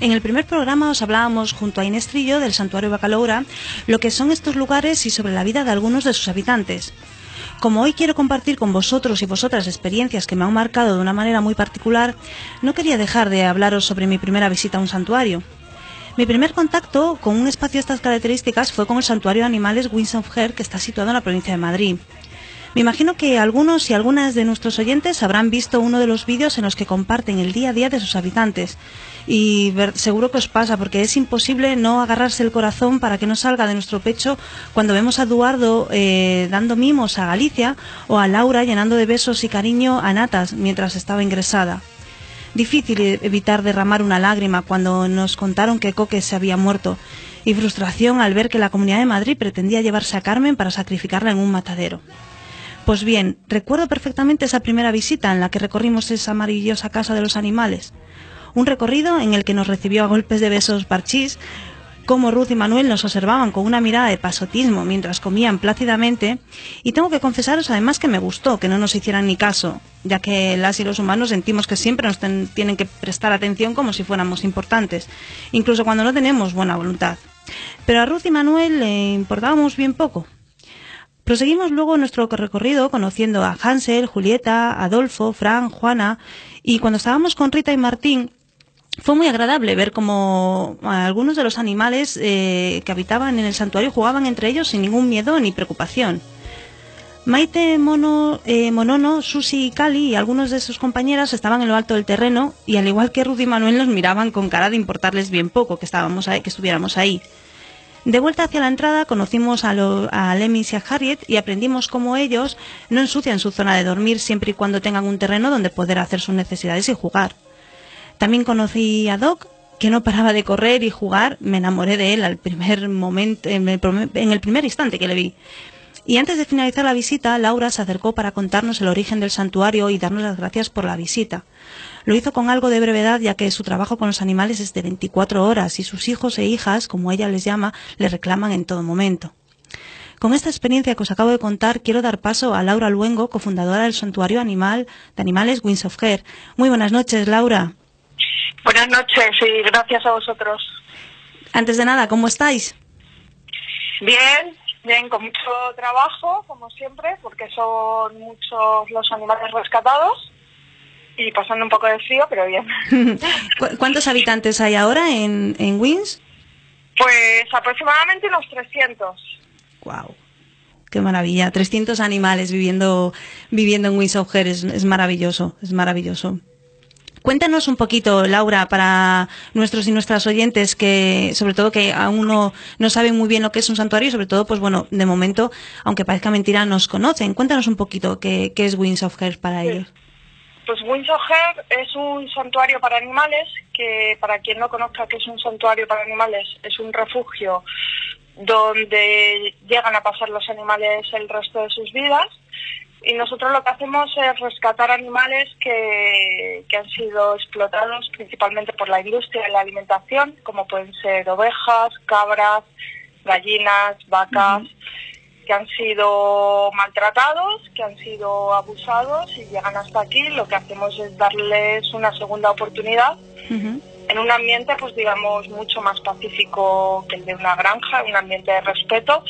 En el primer programa os hablábamos junto a Inés Trillo del Santuario Bacaloura lo que son estos lugares y sobre la vida de algunos de sus habitantes. Como hoy quiero compartir con vosotros y vosotras experiencias que me han marcado de una manera muy particular, no quería dejar de hablaros sobre mi primera visita a un santuario. Mi primer contacto con un espacio de estas características fue con el Santuario de Animales Wings of Hair, que está situado en la provincia de Madrid. Me imagino que algunos y algunas de nuestros oyentes habrán visto uno de los vídeos en los que comparten el día a día de sus habitantes. Y seguro que os pasa, porque es imposible no agarrarse el corazón para que no salga de nuestro pecho cuando vemos a Eduardo eh, dando mimos a Galicia o a Laura llenando de besos y cariño a Natas mientras estaba ingresada. Difícil evitar derramar una lágrima cuando nos contaron que Coque se había muerto y frustración al ver que la Comunidad de Madrid pretendía llevarse a Carmen para sacrificarla en un matadero. Pues bien, recuerdo perfectamente esa primera visita en la que recorrimos esa maravillosa casa de los animales. Un recorrido en el que nos recibió a golpes de besos Parchís, como Ruth y Manuel nos observaban con una mirada de pasotismo mientras comían plácidamente, y tengo que confesaros además que me gustó que no nos hicieran ni caso, ya que las y los humanos sentimos que siempre nos tienen que prestar atención como si fuéramos importantes, incluso cuando no tenemos buena voluntad. Pero a Ruth y Manuel le importábamos bien poco. Proseguimos luego nuestro recorrido conociendo a Hansel, Julieta, Adolfo, Fran, Juana y cuando estábamos con Rita y Martín fue muy agradable ver cómo algunos de los animales eh, que habitaban en el santuario jugaban entre ellos sin ningún miedo ni preocupación. Maite, Mono, eh, Monono, Susi y Cali y algunos de sus compañeras estaban en lo alto del terreno y al igual que Rudy y Manuel nos miraban con cara de importarles bien poco que, estábamos ahí, que estuviéramos ahí. De vuelta hacia la entrada conocimos a, a Lemis y a Harriet y aprendimos cómo ellos no ensucian su zona de dormir siempre y cuando tengan un terreno donde poder hacer sus necesidades y jugar. También conocí a Doc, que no paraba de correr y jugar. Me enamoré de él al primer momento, en el primer instante que le vi. Y antes de finalizar la visita, Laura se acercó para contarnos el origen del santuario y darnos las gracias por la visita. Lo hizo con algo de brevedad, ya que su trabajo con los animales es de 24 horas y sus hijos e hijas, como ella les llama, le reclaman en todo momento. Con esta experiencia que os acabo de contar, quiero dar paso a Laura Luengo, cofundadora del Santuario Animal de Animales Wings of Hair. Muy buenas noches, Laura. Buenas noches y gracias a vosotros. Antes de nada, ¿cómo estáis? Bien, bien, con mucho trabajo, como siempre, porque son muchos los animales rescatados y pasando un poco de frío, pero bien. ¿Cuántos habitantes hay ahora en, en Wins? Pues aproximadamente unos 300. ¡Wow! Qué maravilla. 300 animales viviendo, viviendo en Wins of es, es maravilloso, es maravilloso. Cuéntanos un poquito, Laura, para nuestros y nuestras oyentes que, sobre todo, que aún no, no saben muy bien lo que es un santuario y sobre todo, pues bueno, de momento, aunque parezca mentira, nos conocen. Cuéntanos un poquito qué, qué es Wings of Hair para ellos. Pues Windsor Hair es un santuario para animales que, para quien no conozca qué es un santuario para animales, es un refugio donde llegan a pasar los animales el resto de sus vidas. Y nosotros lo que hacemos es rescatar animales que, que han sido explotados principalmente por la industria de la alimentación, como pueden ser ovejas, cabras, gallinas, vacas que han sido maltratados, que han sido abusados y llegan hasta aquí, lo que hacemos es darles una segunda oportunidad en un ambiente, pues digamos, mucho más pacífico que el de una granja, un ambiente de respeto,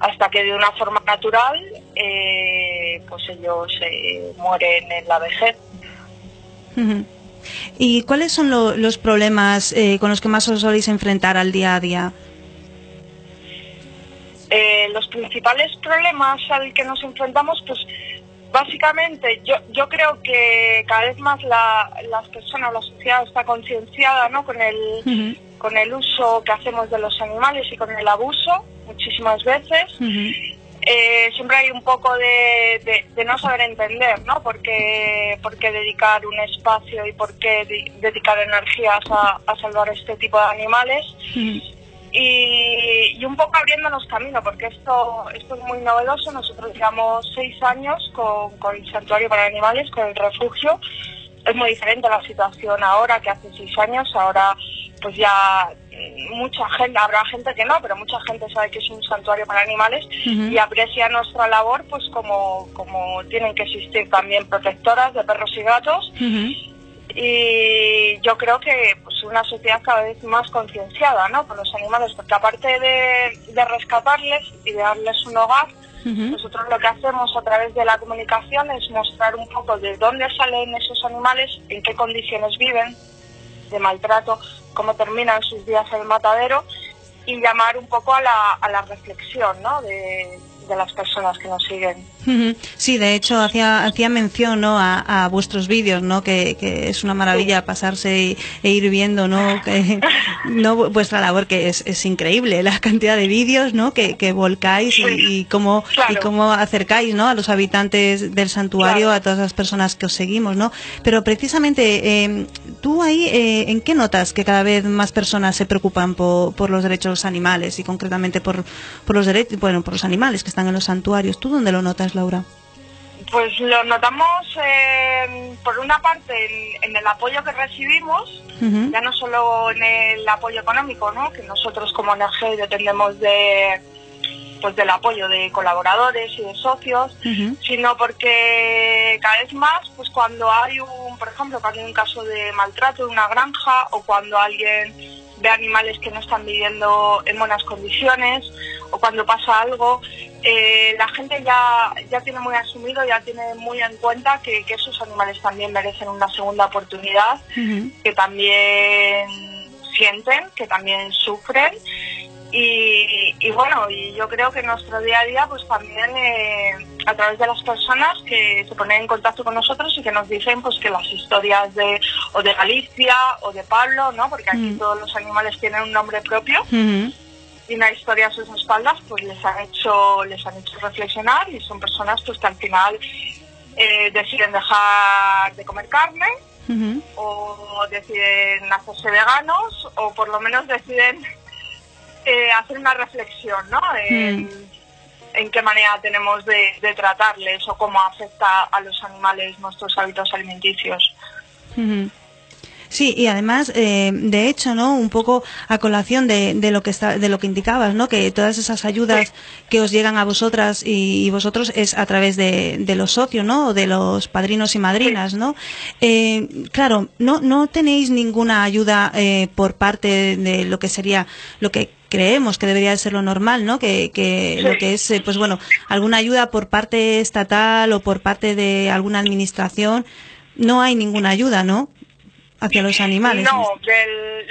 hasta que de una forma natural, eh, pues ellos eh, mueren en la vejez. ¿Y cuáles son los problemas eh, con los que más os soléis enfrentar al día a día? Eh, los principales problemas al que nos enfrentamos, pues básicamente yo, yo creo que cada vez más la, las personas, la sociedad está concienciada ¿no? con, el, con el uso que hacemos de los animales y con el abuso muchísimas veces. Eh, siempre hay un poco de, de, no saber entender, ¿no? ¿Por qué, por qué dedicar un espacio y por qué dedicar energías a, a, salvar este tipo de animales y, un poco abriéndonos camino, porque esto, esto es muy novedoso. Nosotros llevamos seis años con, con el Santuario para Animales, con el refugio. Es muy diferente la situación ahora que hace seis años. Ahora, pues ya mucha gente, habrá gente que no, pero mucha gente sabe que es un santuario para animales y aprecia nuestra labor, pues como, como tienen que existir también protectoras de perros y gatos. Y yo creo que pues una sociedad cada vez más concienciada ¿no? con los animales, porque aparte de, de rescatarles y de darles un hogar, nosotros lo que hacemos a través de la comunicación es mostrar un poco de dónde salen esos animales, en qué condiciones viven de maltrato, cómo terminan sus días en el matadero y llamar un poco a la, a la reflexión ¿no? de, de las personas que nos siguen. Sí, de hecho hacía, hacía mención ¿no? a, vuestros vídeos, ¿no? Que, es una maravilla pasarse e ir viendo ¿no? Que, no vuestra labor, que es, es increíble la cantidad de vídeos ¿no? que, que volcáis y, cómo, y cómo acercáis ¿no? a los habitantes del santuario, a todas las personas que os seguimos. ¿no? Pero precisamente, eh, tú ahí, eh, ¿en qué notas que cada vez más personas se preocupan por, por los derechos de los animales y concretamente por, por los derechos, bueno, por los animales que están en los santuarios? ¿Tú dónde lo notas? Laura? Pues lo notamos, eh, por una parte, en, el apoyo que recibimos, ya no solo en el apoyo económico, ¿no? que nosotros como ONG dependemos de, pues del apoyo de colaboradores y de socios, sino porque cada vez más, pues cuando hay un, por ejemplo, cuando hay un caso de maltrato en una granja o cuando alguien ve animales que no están viviendo en buenas condiciones o cuando pasa algo, eh, la gente ya, ya tiene muy asumido, ya tiene muy en cuenta que, esos animales también merecen una segunda oportunidad, que también sienten, que también sufren. Y, bueno, y yo creo que en nuestro día a día, pues también eh, a través de las personas que se ponen en contacto con nosotros y que nos dicen pues que las historias de o de Galicia o de Pablo, ¿no? Porque aquí todos los animales tienen un nombre propio y una historia a sus espaldas, pues les han hecho, les han hecho reflexionar y son personas pues que al final eh, deciden dejar de comer carne o deciden hacerse veganos o por lo menos deciden eh, hacer una reflexión, ¿no? En, mm. qué manera tenemos de, tratarles o cómo afecta a los animales nuestros hábitos alimenticios. Sí, y además, eh, de hecho, ¿no? Un poco a colación de, de, lo que está, de lo que indicabas, ¿no? Que todas esas ayudas que os llegan a vosotras y, vosotros es a través de, de, los socios, ¿no? O de los padrinos y madrinas, ¿no? Eh, claro, no, no tenéis ninguna ayuda eh, por parte de lo que sería, lo que creemos que debería ser lo normal, ¿no? Que, que lo que es, pues bueno, alguna ayuda por parte estatal o por parte de alguna administración, no hay ninguna ayuda, ¿no? Hacia los animales. No,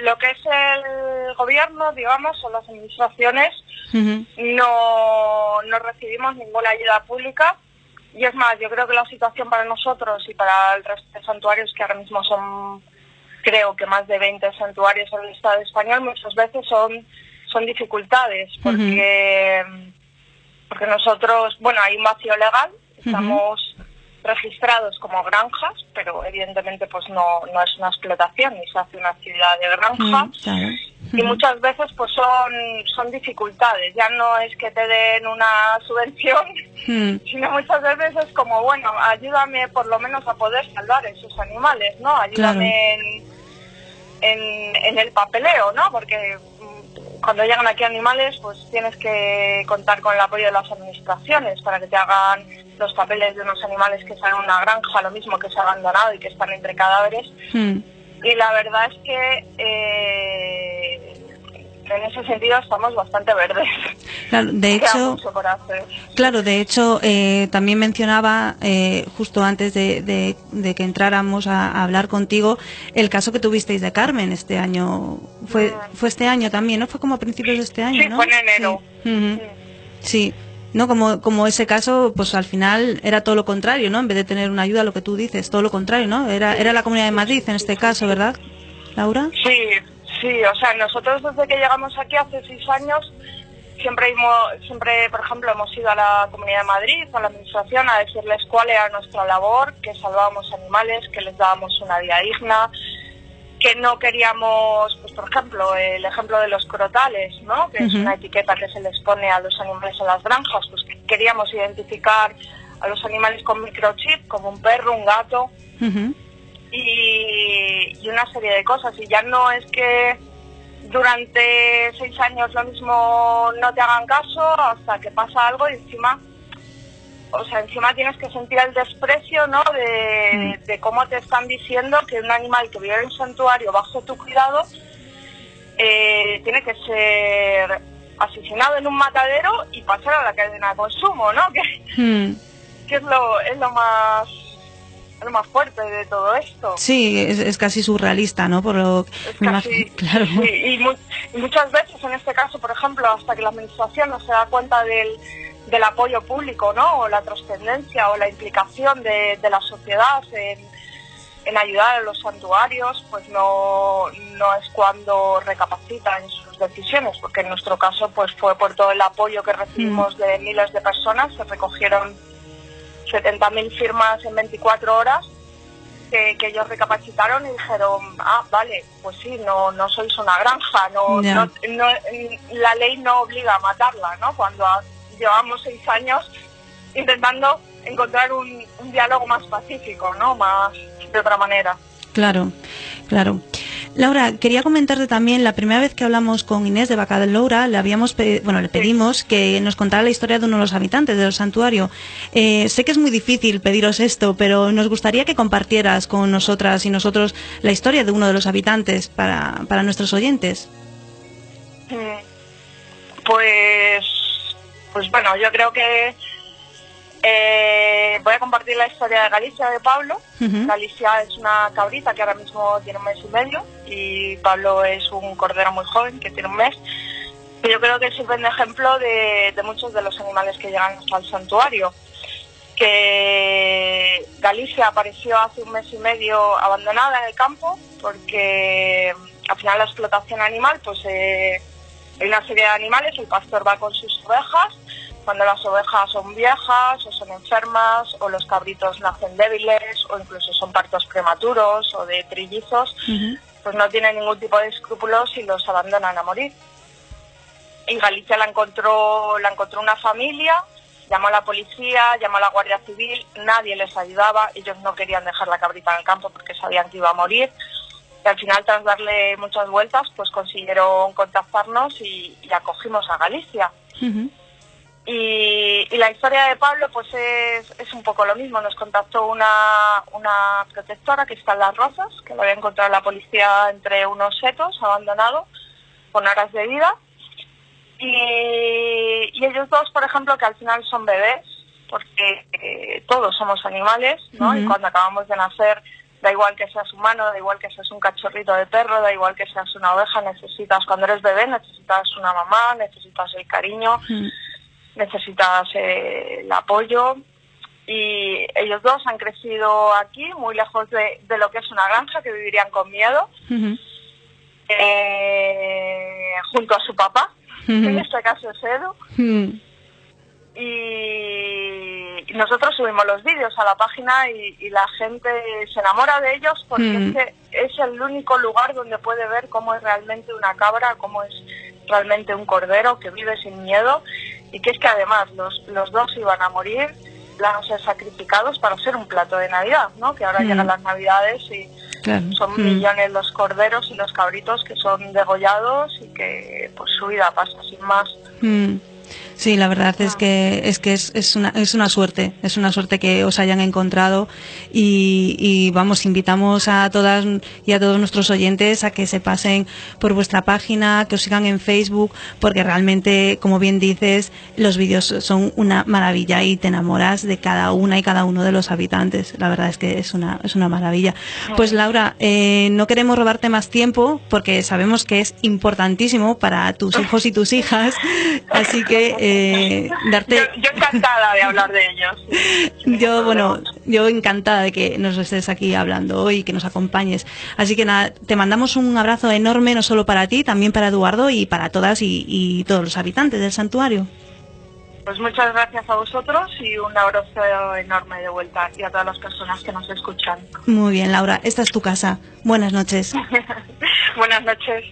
lo que es el gobierno, digamos, o las administraciones, no, no recibimos ninguna ayuda pública. Y es más, yo creo que la situación para nosotros y para el resto de santuarios, que ahora mismo son, creo que más de 20 santuarios en el Estado español, muchas veces son, son dificultades, porque, porque nosotros, bueno, hay un vacío legal, estamos registrados como granjas, pero evidentemente pues no, no es una explotación ni se hace una actividad de granja. Mm, y muchas veces pues son, son dificultades, ya no es que te den una subvención, mm. sino muchas veces es como, bueno, ayúdame por lo menos a poder salvar esos animales, ¿no? Ayúdame en, en, en el papeleo, ¿no? Porque cuando llegan aquí animales, pues tienes que contar con el apoyo de las administraciones para que te hagan los papeles de unos animales que están en una granja, lo mismo que se ha abandonado y que están entre cadáveres. Hmm. Y la verdad es que eh, en ese sentido estamos bastante verdes. Claro, de hecho, claro, de hecho eh, también mencionaba eh, justo antes de, que entráramos a, hablar contigo el caso que tuvisteis de Carmen este año. Fue mm. fue este año también, ¿no? Fue como a principios de este año, sí, fue en enero. Sí. ¿No? Como, como ese caso, pues al final era todo lo contrario, ¿no? En vez de tener una ayuda, lo que tú dices, todo lo contrario, ¿no? Era, era la Comunidad de Madrid en este caso, ¿verdad, Laura? Sí, Sí, o sea, nosotros desde que llegamos aquí hace seis años, siempre, siempre por ejemplo, hemos ido a la Comunidad de Madrid, a la Administración, a decirles cuál era nuestra labor, que salvábamos animales, que les dábamos una vida digna, que no queríamos, pues por ejemplo, el ejemplo de los crotales, ¿no? que es una etiqueta que se les pone a los animales en las granjas, pues queríamos identificar a los animales con microchip, como un perro, un gato y, una serie de cosas. Y ya no es que durante seis años lo mismo no te hagan caso hasta que pasa algo y encima o sea, encima tienes que sentir el desprecio, ¿no? De, de cómo te están diciendo que un animal que vive en un santuario bajo tu cuidado eh, tiene que ser asesinado en un matadero y pasar a la cadena de consumo, ¿no? Que, Mm. que es lo es lo más lo más fuerte de todo esto. Sí, es, es casi surrealista, ¿no? Por lo Es casi- claro. sí, y, mu- y muchas veces, en este caso, por ejemplo, hasta que la administración no se da cuenta del, del apoyo público, ¿no? O la trascendencia o la implicación de, de la sociedad en, en ayudar a los santuarios, pues no, no es cuando recapacita en sus decisiones, porque en nuestro caso pues fue por todo el apoyo que recibimos de miles de personas, se recogieron 70.000 firmas en 24 horas que, que ellos recapacitaron y dijeron, ah, vale, pues sí, no, no sois una granja, no, no, no- la ley no obliga a matarla, ¿no? Cuando llevamos seis años intentando encontrar un, un diálogo más pacífico, ¿no? Más de otra manera. Claro, claro. Laura, quería comentarte también, la primera vez que hablamos con Inés de Loura, le habíamos bueno, le pedimos que nos contara la historia de uno de los habitantes del santuario. Eh, sé que es muy difícil pediros esto, pero nos gustaría que compartieras con nosotras y nosotros la historia de uno de los habitantes para, para nuestros oyentes. Mm, Pues, pues bueno, yo creo que eh, voy a compartir la historia de Galicia de Pablo. Galicia es una cabrita que ahora mismo tiene un mes y medio y Pablo es un cordero muy joven que tiene un mes. Y yo creo que sirven de ejemplo de, de muchos de los animales que llegan hasta el santuario. Que Galicia apareció hace un mes y medio abandonada en el campo porque al final la explotación animal, pues eh, hay una serie de animales, el pastor va con sus ovejas, cuando las ovejas son viejas o son enfermas o los cabritos nacen débiles o incluso son partos prematuros o de trillizos, pues no tienen ningún tipo de escrúpulos y los abandonan a morir. Y Galicia la encontró, la encontró una familia, llamó a la policía, llamó a la Guardia Civil, nadie les ayudaba, ellos no querían dejar la cabrita en el campo porque sabían que iba a morir. Y al final, tras darle muchas vueltas, pues consiguieron contactarnos y, y acogimos a Galicia. Y, y la historia de Pablo pues es, es un poco lo mismo. Nos contactó una, una protectora que está en Las Rozas, que lo había encontrado la policía entre unos setos, abandonado, con horas de vida. Y, y ellos dos, por ejemplo, que al final son bebés, porque eh, todos somos animales, ¿no? Y cuando acabamos de nacer, da igual que seas humano, da igual que seas un cachorrito de perro, da igual que seas una oveja, necesitas, cuando eres bebé, necesitas una mamá, necesitas el cariño Ujú. necesitas eh, el apoyo. Y ellos dos han crecido aquí, muy lejos de, de lo que es una granja, que vivirían con miedo, eh, junto a su papá, que en este caso es Edu, y nosotros subimos los vídeos a la página y, y la gente se enamora de ellos porque Mm. es que es el único lugar donde puede ver cómo es realmente una cabra, cómo es realmente un cordero que vive sin miedo y que es que además los, los dos iban a morir, van a ser sacrificados para ser un plato de Navidad, ¿no? Que ahora Mm. llegan las Navidades y Claro. son Mm. millones los corderos y los cabritos que son degollados y que pues su vida pasa sin más. Sí, la verdad es que es que es, es una es una suerte, es una suerte que os hayan encontrado y, y, vamos invitamos a todas y a todos nuestros oyentes a que se pasen por vuestra página, que os sigan en Facebook, porque realmente, como bien dices, los vídeos son una maravilla y te enamoras de cada una y cada uno de los habitantes. La verdad es que es una es una maravilla. Pues Laura, eh, no queremos robarte más tiempo porque sabemos que es importantísimo para tus hijos y tus hijas, así que eh, darte Yo, yo encantada de hablar de ellos. yo, bueno, yo encantada de que nos estés aquí hablando hoy y que nos acompañes. Así que nada, te mandamos un abrazo enorme, no solo para ti, también para Eduardo y para todas y, y todos los habitantes del santuario. Pues muchas gracias a vosotros y un abrazo enorme de vuelta y a todas las personas que nos escuchan. Muy bien, Laura, esta es tu casa. Buenas noches. Buenas noches.